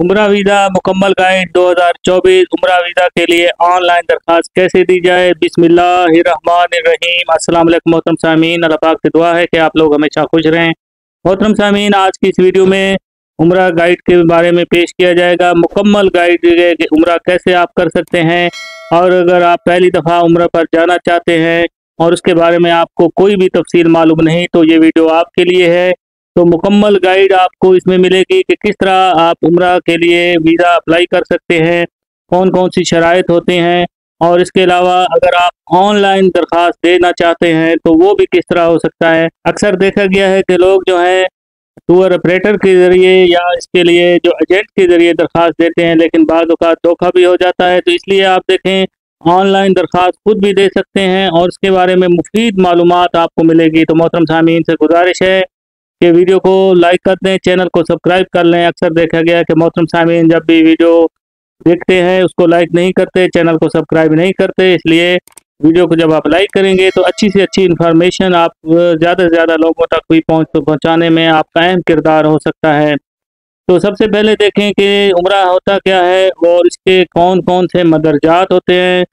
उम्र वीज़ा मुकम्मल गाइड 2024 उम्र वीज़ा के लिए ऑनलाइन दरख्वास्त कैसे दी जाए? बिस्मिल्लाहिर्रहमानिर्रहीम। अस्सलाम मोहतरम सामीन। अल्लाह से दुआ है कि आप लोग हमेशा खुश रहें। मोहतरम सामीन, आज की इस वीडियो में उम्र गाइड के बारे में पेश किया जाएगा। मुकम्मल गाइड कि उम्र कैसे आप कर सकते हैं? और अगर आप पहली दफ़ा उम्र पर जाना चाहते हैं और उसके बारे में आपको कोई भी तफसील मालूम नहीं तो ये वीडियो आपके लिए है। तो मुकम्मल गाइड आपको इसमें मिलेगी कि किस तरह आप उम्र के लिए वीज़ा अप्लाई कर सकते हैं कौन कौन सी शराइ होते हैं, और इसके अलावा अगर आप ऑनलाइन दरख्वास्त देना चाहते हैं तो वो भी किस तरह हो सकता है। अक्सर देखा गया है कि लोग जो हैं टूर ऑपरेटर के ज़रिए या इसके लिए जो एजेंट के ज़रिए दरख्वास्त देते हैं, लेकिन बाद धोखा भी हो जाता है। तो इसलिए आप देखें ऑनलाइन दरख्वास्त खुद भी दे सकते हैं, और इसके बारे में मुफीद मालूम आपको मिलेगी। तो मोहतरम सामीन से गुजारिश है कि वीडियो को लाइक कर दें, चैनल को सब्सक्राइब कर लें। अक्सर देखा गया कि मोहतरम सामीन जब भी वीडियो देखते हैं, उसको लाइक नहीं करते, चैनल को सब्सक्राइब नहीं करते, इसलिए वीडियो को जब आप लाइक करेंगे तो अच्छी से अच्छी इन्फॉर्मेशन आप ज़्यादा से ज़्यादा लोगों तक भी पहुँच तो पहुँचाने में आपका अहम किरदार हो सकता है। तो सबसे पहले देखें कि उम्र होता क्या है और इसके कौन कौन से मदरजात होते हैं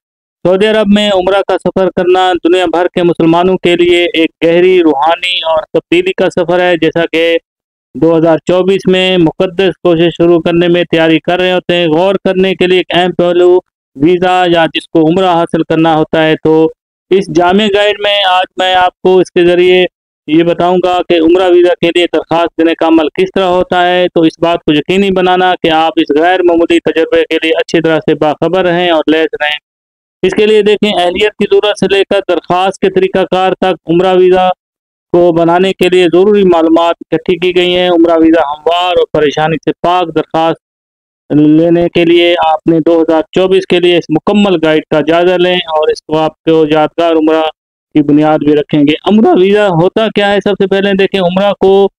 सऊदी अरब में उम्र का सफ़र करना दुनिया भर के मुसलमानों के लिए एक गहरी रूहानी और तब्दीली का सफ़र है। जैसा कि 2024 में मुकदस कोशिश शुरू करने में तैयारी कर रहे होते हैं। गौर करने के लिए एक अहम पहलू वीज़ा या जिसको उम्र हासिल करना होता है। तो इस जाम गाइड में आज मैं आपको इसके ज़रिए ये बताऊँगा कि उम्र वीज़ा के लिए दरख्वास्त देने का अमल किस तरह होता है। तो इस बात को यकीनी बनाना कि आप इस गैर मामूली तजर्बे के लिए अच्छी तरह से बाखबर रहें और लैस रहें। इसके लिए देखें, अहलियत की ज़रूरत से लेकर दरख्वास्त के तरीक़ाकार तक उम्र वीज़ा को बनाने के लिए ज़रूरी मालूम इकट्ठी की गई हैं। उम्र वीज़ा हमवार और परेशानी से पाक दरख्वास्त लेने के लिए आपने 2024 के लिए इस मुकम्मल गाइड का जायज़ा लें और इसको आपको यादगार उम्र की बुनियाद भी रखेंगे। उम्र वीज़ा होता क्या है? सबसे पहले देखें, उम्र को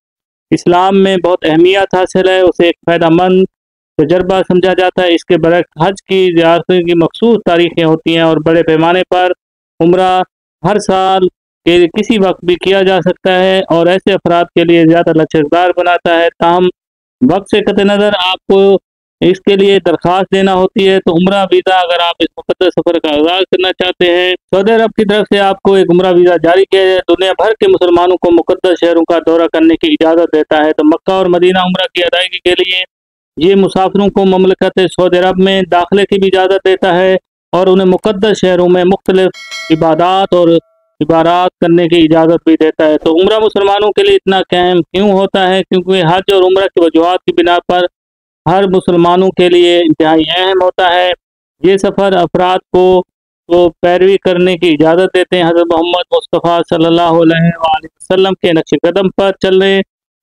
इस्लाम में बहुत अहमियत हासिल है, उसे एक फ़ायदा तजर्बा समझा जाता है। इसके बरक्स हज की जियारतों की मखसूस तारीखें होती हैं और बड़े पैमाने पर उम्र हर साल के किसी वक्त भी किया जा सकता है और ऐसे अफराद के लिए ज़्यादा लचकदार बनाता है। ताहम वक्त से कत नज़र आपको इसके लिए दरख्वास्त देना होती है। तो उम्र वीज़ा अगर आप इस मुकदस सफ़र का आगाज़ करना चाहते हैं, सऊदी अरब की तरफ़ से आपको एक उम्र वीज़ा जारी किया जाए। दुनिया भर के मुसलमानों को मुकदस शहरों का दौरा करने की इजाज़त देता है। तो मक्का और मदीना उम्र की अदायगी के लिए ये मुसाफिरों को ममलकत सऊदी अरब में दाखिले की भी इजाज़त देता है और उन्हें मुकदस शहरों में मुख्तलिफ़ इबादत और इबारात करने की इजाज़त भी देता है। तो उम्र मुसलमानों के लिए इतना कहम क्यों होता है? क्योंकि हज और उम्र की वजूहत की बिना पर हर मुसलमानों के लिए इंतहाई अहम होता है। ये सफ़र अफराद को तो पैरवी करने की इजाज़त देते हैं। हज़रत मोहम्मद मुस्तफ़ा अलैहि वसल्लम के नक्श कदम पर चलने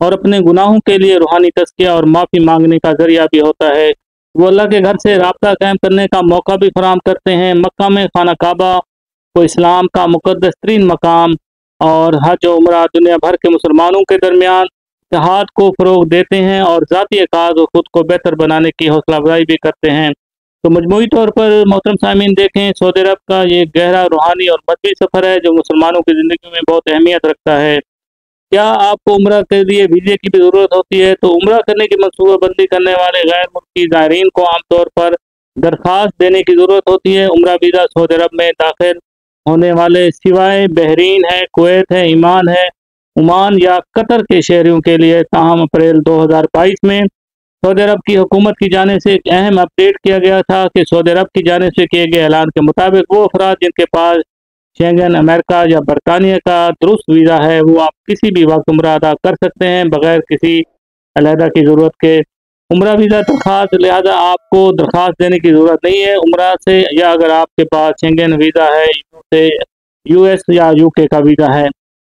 और अपने गुनाहों के लिए रूहानी तस्किया और माफ़ी मांगने का ज़रिया भी होता है। वो अल्लाह के घर से रबता कायम करने का मौका भी फराम करते हैं। मक्का में खाना काबा को इस्लाम का मुकदस तरीन मकाम और हज उम्र दुनिया भर के मुसलमानों के दरमियान इतिहाद को फ़रोग देते हैं और ज़ाती अकाज और ख़ुद को बेहतर बनाने की हौसला अफजाई भी करते हैं। तो मजमू तौर पर मोहतरम सामीन देखें, सऊदी अरब का ये गहरा रूहानी और मजबी सफ़र है जो मुसलमानों की ज़िंदगी में बहुत अहमियत रखता है। क्या आपको उम्र के लिए वीज़े की भी ज़रूरत होती है? तो उम्र करने की मनसूबाबंदी करने वाले गैर मुल्की ज़ायरीन को आमतौर पर दरख्वास्त देने की ज़रूरत होती है। उम्र वीज़ा सऊदी अरब में दाखिल होने वाले सिवाय बहरीन है, कुवैत है ईमान है, ओमान या कतर के शहरों के लिए ताहम अप्रैल 2022 में सऊदी अरब की हुकूमत की जाने से एक अहम अपडेट किया गया था कि सऊदी अरब की जाने से किए गए ऐलान के मुताबिक वो अफराद जिनके पास शेंगन अमेरिका या बरतानिया का दुरुस्त वीज़ा है, वो आप किसी भी वक्त उम्र अदा कर सकते हैं, बगैर किसी अलहदा की ज़रूरत के। उम्र वीज़ा दरख्वास्त लिहाजा आपको दरख्वास्त देने की ज़रूरत नहीं है उम्र से, या अगर आपके पास शेंगन वीज़ा है यू से यूएस या यूके का वीज़ा है।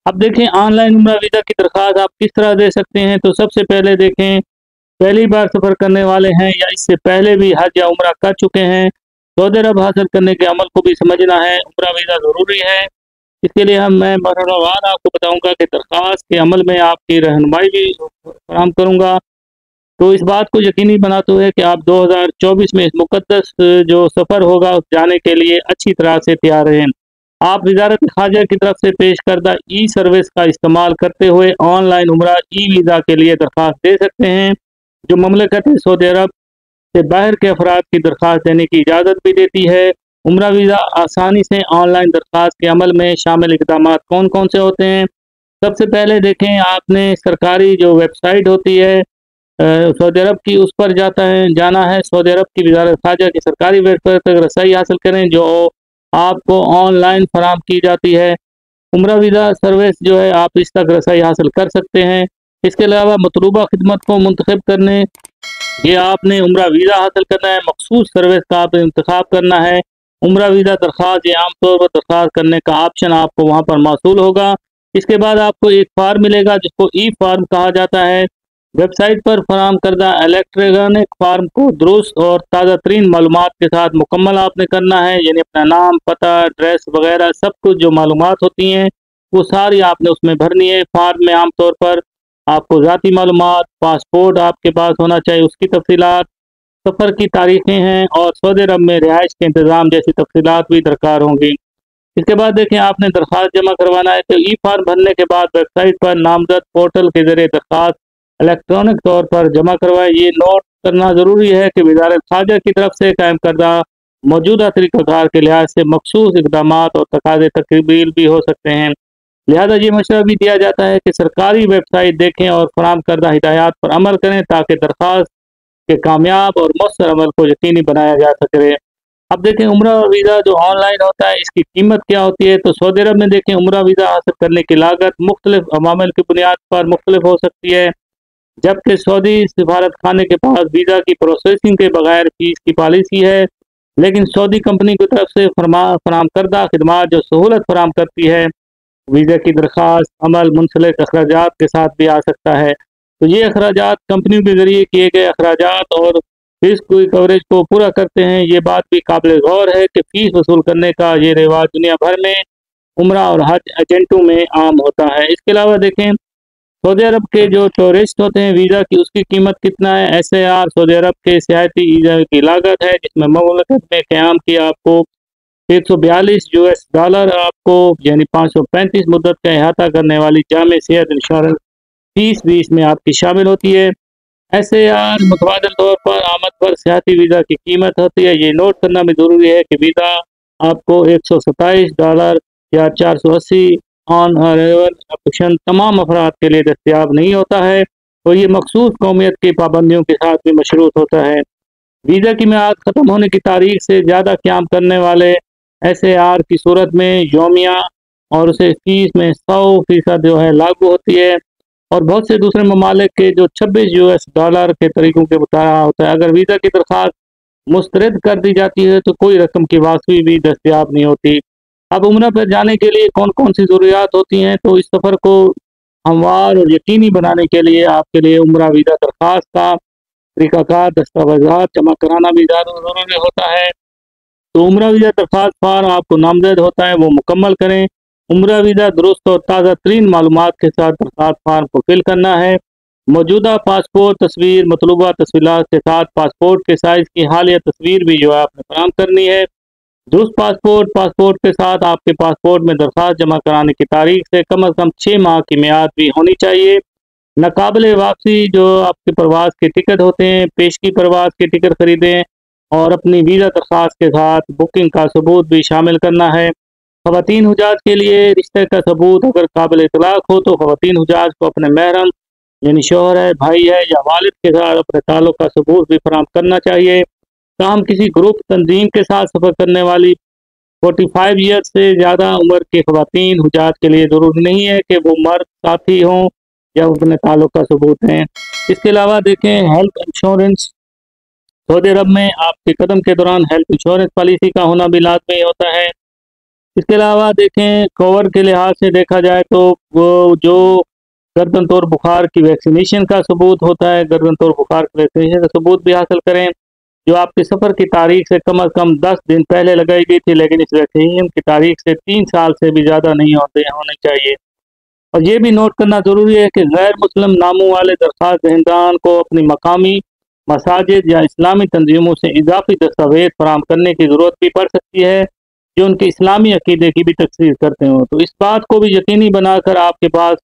अब देखें, ऑनलाइन उम्र वीज़ा की दरख्वास्त आप किस तरह दे सकते हैं तो सबसे पहले देखें, पहली बार सफ़र करने वाले हैं, या इससे पहले भी हज या उम्र कर चुके हैं। सऊदी अरब हासिल करने के अमल को भी समझना है, उम्र वीज़ा ज़रूरी है। इसके लिए हम, मैं बरवान आपको बताऊँगा कि दरख्वास्त के अमल में आपकी रहनुमाई भी फराम करूँगा। तो इस बात को यकीनी बनाते हुए कि आप 2024 में इस मुकदस जो सफ़र होगा उस जाने के लिए अच्छी तरह से तैयार रहें। आप वजारत खारजा की तरफ़ से पेश करदा ई सर्विस का इस्तेमाल करते हुए ऑनलाइन उम्र ई वीज़ा के लिए दरख्वास्त दे सकते हैं, जो ममलकत सऊदी अरब से बाहर के अफराद की दरख्वास्त देने की इजाज़त भी देती है। उम्र वीज़ा आसानी से ऑनलाइन दरख्वास्त के अमल में शामिल इकदाम कौन कौन से होते हैं? सबसे पहले देखें, आपने सरकारी जो वेबसाइट होती है सऊदी अरब की, उस पर जाता है, जाना है। सऊदी अरब की वजारत खारजा की सरकारी वेबसाइट तक रसाई हासिल करें, जो आपको ऑनलाइन फराम की जाती है। उम्र वीज़ा सर्विस जो है, आप इस तक रसाई हासिल कर सकते हैं। इसके अलावा मतलूबा खदमत को मंतखब करने ये आपने उम्र वीज़ा हासिल करना है, मखसूस सर्विस का आप इंतखब करना है। उम्र वीज़ा दरख्वास्त ये आमतौर पर दरख्वास्त करने का ऑप्शन आपको वहाँ पर मौसू होगा। इसके बाद आपको एक फार्म मिलेगा जिसको ई फार्म कहा जाता है। वेबसाइट पर फराम करदा इलेक्ट्रॉनिक फार्म को दुरुस्त और ताज़ा तरीन मालूम के साथ मुकम्मल आपने करना है, यानी अपना नाम, पता, एड्रेस वगैरह सब कुछ जो मालूम होती हैं, वो सारी आपने उसमें भरनी है। फार्म में आमतौर पर आपको ज़ाती मालूम पासपोर्ट आपके पास होना चाहिए, उसकी तफसीत सफ़र की तारीखें हैं और सऊदी अरब में रिहाइश के इंतज़ाम जैसी तफसीत भी दरकार होंगी। इसके बाद देखें, आपने दरख्वास्त जमा करवाना है तो ई फार्म भरने के बाद वेबसाइट पर नामजद पोर्टल के ज़रिए दरख्वास्त इलेक्ट्रॉनिक तौर पर जमा करवाए। ये नोट करना ज़रूरी है कि वजारत खारजा की तरफ़ से कायम करदा मौजूदा तरीक़ाकार के लिहाज से मखसूस इकदाम और तकाजे तकबील भी हो सकते हैं। लिहाजा ये मशवरा भी दिया जाता है कि सरकारी वेबसाइट देखें और फराम करदा हिदायत पर अमल करें ताकि दरख्वास्त के कामयाब और मौसर अमल को यकीनी बनाया जा सके। अब देखें, उम्र वीज़ा जो ऑनलाइन होता है, इसकी कीमत क्या होती है? तो सऊदी अरब में देखें, उम्र वीज़ा हासिल करने की लागत मुख्तलिफ़ अवामिल की बुनियाद पर मुख्तलिफ़ हो सकती है, जबकि सऊदी सिफारत खाने के पास वीज़ा की प्रोसेसिंग के बगैर फ़ीस की पॉलिसी है। लेकिन सऊदी कंपनी की तरफ़ से फरमा फराम करदा खदमात जो सहूलत फराम करती है वीज़ा की दरख्वास्त अमल, मुंसलिक अखराज के साथ भी आ सकता है। तो ये अखराज कंपनियों के ज़रिए किए गए अखराज और फ़ीस की कवरेज को पूरा करते हैं, ये बात भी काबिल गौर है कि फ़ीस वसूल करने का ये रिवाज दुनिया भर में उम्र और हज एजेंटों में आम होता है। इसके अलावा देखें, सऊदी अरब के जो टूरिस्ट होते हैं, वीज़ा की उसकी कीमत कितना है? S A R Saudi Arabia के सियाती वीज़ा की लागत है, जिसमें ममलकत में क्याम की आपको एक सौ बयालीस यू एस डॉलर आपको, यानी पाँच सौ पैंतीस मुद्दत का अहाता करने वाली जाम सेहत इंश्योरेंस फ़ीस बीस में आपकी शामिल होती है। एस ए आर तौर पर आमद पर सियाती वीज़ा की कीमत होती है। ये नोट करना भी ज़रूरी है कि वीज़ा आपको एक सौ सत्ताईस डॉलर या चार सौ अस्सी ऑन अरेवल ऑप्शन तमाम अफराद के लिए दस्तियाब नहीं होता है और ये मखसूस कौमियत की पाबंदियों के साथ भी मशरूत होता है। वीज़ा की म्याद ख़त्म होने की तारीख से ज़्यादा क्याम करने वाले एस ए आर की सूरत में योमिया और उसे फ़ीस में सौ फ़ीसद जो है लागू होती है। और बहुत से दूसरे ममालिक के जो छब्बीस यू एस डॉलर के तरीकों के बताया होता है, अगर वीज़ा की दरख्वास्त मुस्तरद कर दी जाती है तो कोई रकम की वापसी भी दस्तियाब नहीं होती। अब उम्र पर जाने के लिए कौन कौन सी ज़रूरियात होती हैं तो इस सफ़र को हमवार और यकीनी बनाने के लिए आपके लिए उम्र वीज़ा दरख्वास्त का तरीक़ाकार दस्तावेजा जमा कराना भी ज़्यादा ज़रूरी होता है। तो उम्र वीज़ा दरख्वास्त फार्म आपको नामजद होता है, वो मुकम्मल करें। उम्र वीज़ा दुरुस्त और ताज़ा तरीन मालूम के साथ दरख्वास्त फार्म को फिल करना है। मौजूदा पासपोर्ट तस्वीर, मतलूबा तस्वीर के साथ पासपोर्ट के साइज़ की हालिया तस्वीर भी जो है आपने फराम करनी है। दुरुस्त पासपोर्ट पासपोर्ट के साथ आपके पासपोर्ट में दरख्वास्त जमा कराने की तारीख से कम अज़ कम छः माह की मियाद भी होनी चाहिए। नाकबिल वापसी जो आपके प्रवास के टिकट होते हैं, पेशगी प्रवास के टिकट खरीदें और अपनी वीज़ा दरख्वास्त के साथ बुकिंग का सबूत भी शामिल करना है। ख़वान हजाज के लिए रिश्ते का सबूत अगर काबिल इतलाक़ हो तो ख़वान हजाज को अपने महरम, यानी शोहर है, भाई है या वालिद के साथ अपने ताल्लुक का सबूत भी फराम करना चाहिए। ताहम किसी ग्रुप तंजीम के साथ सफ़र करने वाली फोर्टी फाइव ईयर से ज़्यादा उम्र के ख़वान हजाज के लिए ज़रूरी नहीं है कि वो मर्द साथी हों या अपने ताल्लुक का सबूत हैं। इसके अलावा देखें हेल्थ इंश्योरेंस सऊदी अरब में आपके कदम के दौरान हेल्थ इंश्योरेंस पॉलिसी का होना भी लाजमी होता है। इसके अलावा देखें, कवर के लिहाज से देखा जाए तो वो जो गर्दन तौर बुखार की वैक्सीनेशन का सबूत होता है, गर्दन तौर बुखार की वैक्सीनेशन का सबूत भी हासिल करें, जो आपके सफ़र की तारीख से कम अज़ कम दस दिन पहले लगाई गई थी, लेकिन इस वैक्सीनेशन की तारीख से तीन साल से भी ज़्यादा नहीं होते, होने चाहिए। और ये भी नोट करना ज़रूरी है कि गैर मुस्लिम नामों वाले दरख्वास्त को अपनी मकामी मसाजिद या इस्लामी तंजीमों से इजाफी दस्तावेज़ फराम करने की ज़रूरत भी पड़ सकती है, जो उनके इस्लामी अकीदे की भी तकसीर करते हों। तो इस बात को भी यकीनी बनाकर आपके पास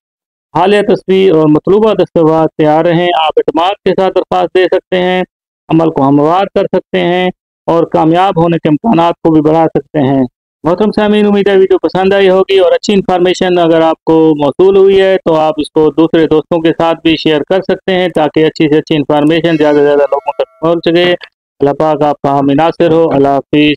हालिया तस्वीर और मतलूबा दस्तावेज़ तैयार रहें। आप अतमाद के साथ दरख्वास्त दे सकते हैं, अमल को हमवार कर सकते हैं और कामयाब होने के इम्कान को भी बढ़ा सकते हैं। मोहतरम सामीन उम्मीद है वीडियो पसंद आई होगी और अच्छी इन्फॉर्मेशन अगर आपको मौसू हुई है तो आप इसको दूसरे दोस्तों के साथ भी शेयर कर सकते हैं ताकि अच्छी से अच्छी इन्फॉर्मेशन ज़्यादा से ज़्यादा लोगों तक पहुँच सके। अल्लाह पाक आपका हम नासिर हो। अल्लाह हाफिज़।